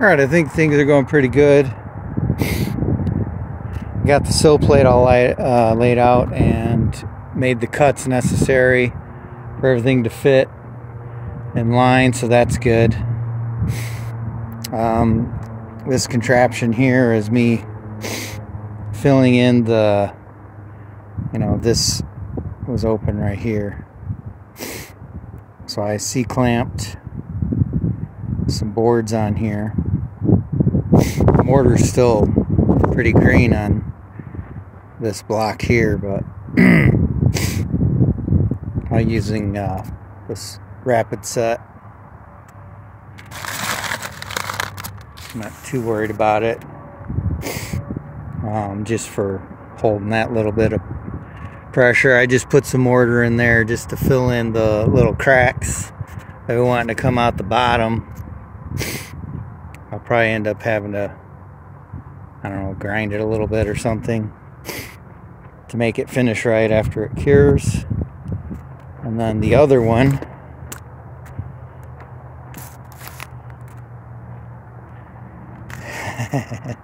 All right, I think things are going pretty good. Got the sill plate all laid, uh, laid out and made the cuts necessary for everything to fit in line, so that's good. Um, this contraption here is me filling in the, you know, this was open right here. So I C clamped some boards on here. Mortar's still pretty green on this block here, but I'm using uh, this rapid set. I'm not too worried about it. Um, just for holding that little bit of pressure. I just put some mortar in there just to fill in the little cracks that we want to come out the bottom. I'll probably end up having to, I don't know, grind it a little bit or something to make it finish right after it cures. And then the other one,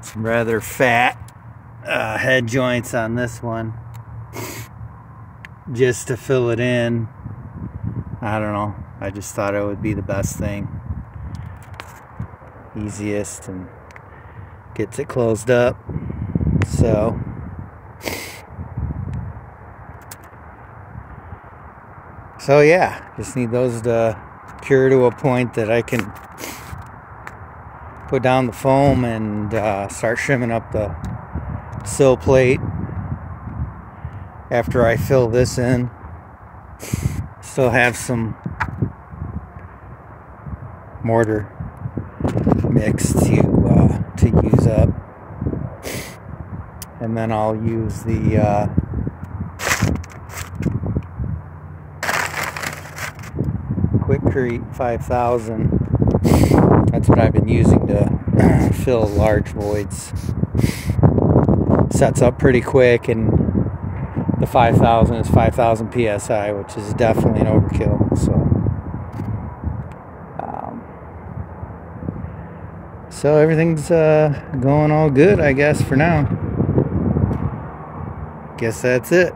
some rather fat uh, head joints on this one just to fill it in. I don't know. I just thought it would be the best thing. Easiest and gets it closed up. So So yeah, just need those to cure to a point that I can put down the foam and uh, start shimming up the sill plate after I fill this in. Still have some mortar mix to uh, to use up, and then I'll use the uh, Quikrete 5000. That's what I've been using to fill large voids. Sets up pretty quick and the 5000 is 5000 psi which is definitely an overkill so um, so everything's uh, going all good i guess for now. Guess that's it